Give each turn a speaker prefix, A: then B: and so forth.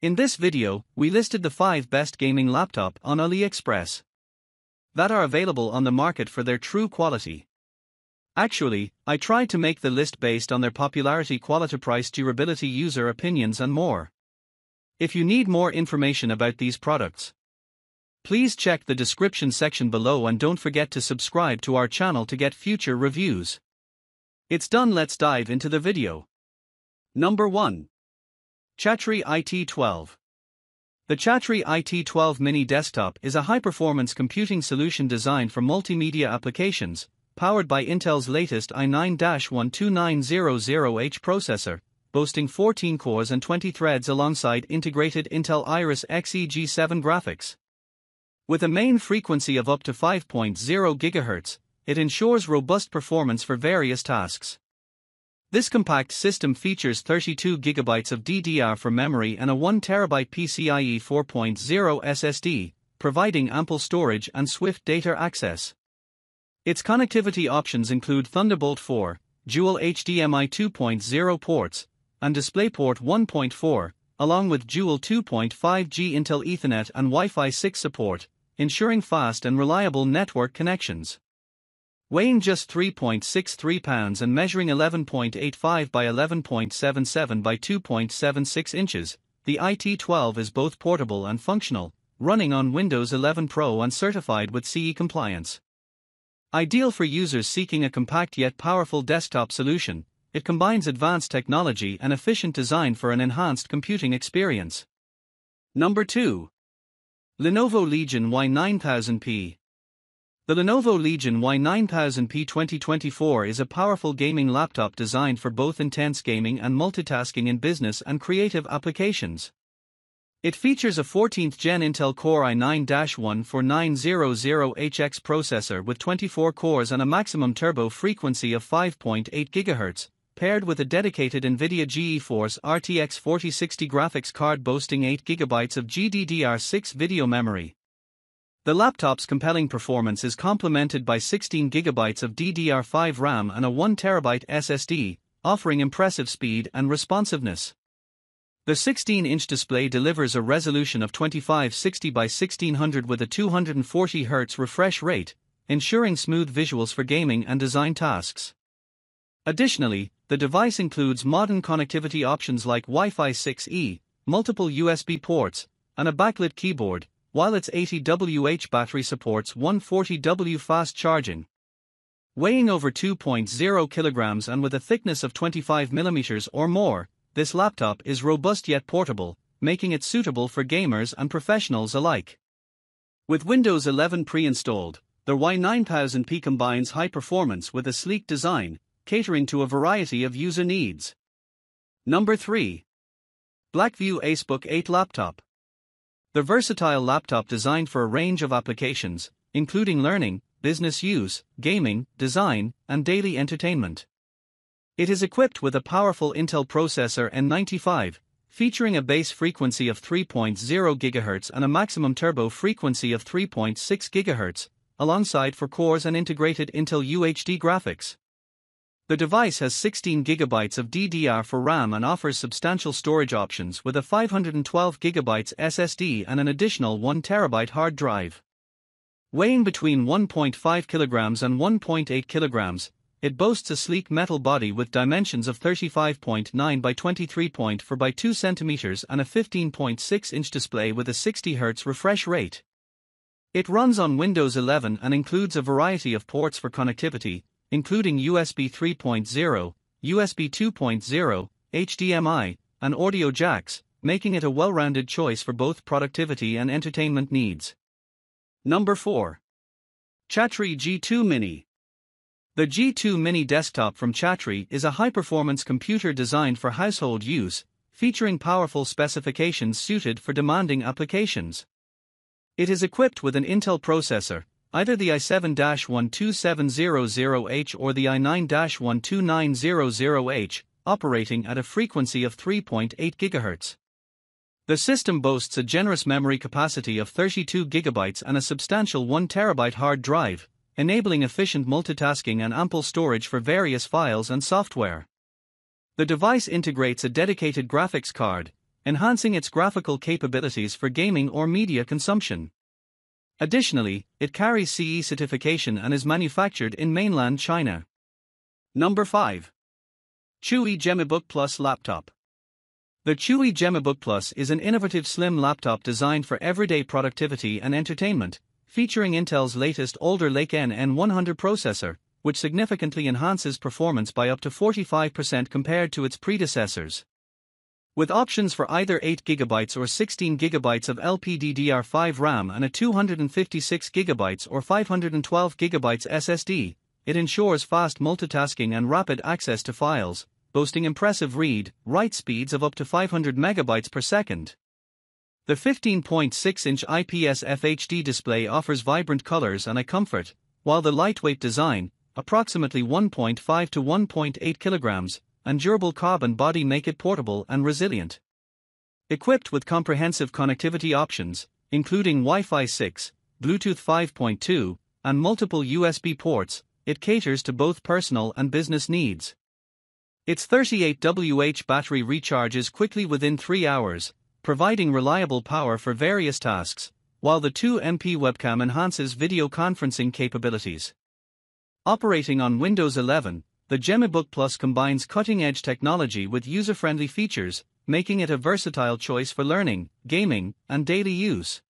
A: In this video, we listed the 5 best gaming laptop on AliExpress that are available on the market for their true quality. Actually, I tried to make the list based on their popularity, quality, price, durability, user opinions, and more. If you need more information about these products, please check the description section below and don't forget to subscribe to our channel to get future reviews. It's done, let's dive into the video. Number 1 Chatreey IT12. The Chatreey IT12 Mini Desktop is a high performance computing solution designed for multimedia applications, powered by Intel's latest i9 12900H processor, boasting 14 cores and 20 threads alongside integrated Intel Iris Xe G7 graphics. With a main frequency of up to 5.0 GHz, it ensures robust performance for various tasks. This compact system features 32GB of DDR4 memory and a 1TB PCIe 4.0 SSD, providing ample storage and swift data access. Its connectivity options include Thunderbolt 4, dual HDMI 2.0 ports, and DisplayPort 1.4, along with dual 2.5G Intel Ethernet and Wi Fi 6 support, ensuring fast and reliable network connections. Weighing just 3.63 pounds and measuring 11.85 by 11.77 by 2.76 inches, the IT12 is both portable and functional, running on Windows 11 Pro and certified with CE compliance. Ideal for users seeking a compact yet powerful desktop solution, it combines advanced technology and efficient design for an enhanced computing experience. Number 2. Lenovo Legion Y9000P the Lenovo Legion Y9000P 2024 is a powerful gaming laptop designed for both intense gaming and multitasking in business and creative applications. It features a 14th gen Intel Core i9-14900HX processor with 24 cores and a maximum turbo frequency of 5.8 GHz, paired with a dedicated NVIDIA GeForce RTX 4060 graphics card boasting 8 GB of GDDR6 video memory. The laptop's compelling performance is complemented by 16GB of DDR5 RAM and a 1TB SSD, offering impressive speed and responsiveness. The 16 inch display delivers a resolution of 2560 by 1600 with a 240 Hz refresh rate, ensuring smooth visuals for gaming and design tasks. Additionally, the device includes modern connectivity options like Wi Fi 6E, multiple USB ports, and a backlit keyboard, while its 80Wh battery supports 140W fast charging. Weighing over 2.0 kilograms and with a thickness of 25 millimeters or more, this laptop is robust yet portable, making it suitable for gamers and professionals alike. With Windows 11 pre-installed, the Y9000P combines high performance with a sleek design, catering to a variety of user needs. Number 3. Blackview AceBook 8 Laptop the versatile laptop designed for a range of applications, including learning, business use, gaming, design, and daily entertainment. It is equipped with a powerful Intel processor N95, featuring a base frequency of 3.0 GHz and a maximum turbo frequency of 3.6 GHz, alongside 4 cores and integrated Intel UHD graphics. The device has 16 GB of DDR4 RAM and offers substantial storage options with a 512 GB SSD and an additional 1 TB hard drive. Weighing between 1.5 kg and 1.8 kg, it boasts a sleek metal body with dimensions of 35.9 by 23.4 by 2 cm and a 15.6 inch display with a 60 Hz refresh rate. It runs on Windows 11 and includes a variety of ports for connectivity, including USB 3.0, USB 2.0, HDMI, and audio jacks, making it a well rounded choice for both productivity and entertainment needs. Number 4. Chatreey G2 Mini. The G2 Mini desktop from Chatreey is a high performance computer designed for household use, featuring powerful specifications suited for demanding applications. It is equipped with an Intel processor, Either the i7-12700H or the i9-12900H, operating at a frequency of 3.8 GHz. The system boasts a generous memory capacity of 32 GB and a substantial 1 TB hard drive, enabling efficient multitasking and ample storage for various files and software. The device integrates a dedicated graphics card, enhancing its graphical capabilities for gaming or media consumption. Additionally, it carries CE certification and is manufactured in mainland China. Number 5. CHUWI Gemibook Plus Laptop. The CHUWI Gemibook Plus is an innovative slim laptop designed for everyday productivity and entertainment, featuring Intel's latest Alder Lake N100 processor, which significantly enhances performance by up to 45% compared to its predecessors. With options for either 8GB or 16GB of LPDDR5 RAM and a 256GB or 512GB SSD, it ensures fast multitasking and rapid access to files, boasting impressive read write speeds of up to 500 megabytes per second. The 15.6 inch IPS FHD display offers vibrant colors and a comfort, while the lightweight design, approximately 1.5 to 1.8 kilograms, and durable carbon body make it portable and resilient. Equipped with comprehensive connectivity options, including Wi Fi 6, Bluetooth 5.2, and multiple USB ports, it caters to both personal and business needs. Its 38Wh battery recharges quickly within 3 hours, providing reliable power for various tasks, while the 2MP webcam enhances video conferencing capabilities. Operating on Windows 11, the Gemibook Plus combines cutting edge technology with user friendly features, making it a versatile choice for learning, gaming, and daily use.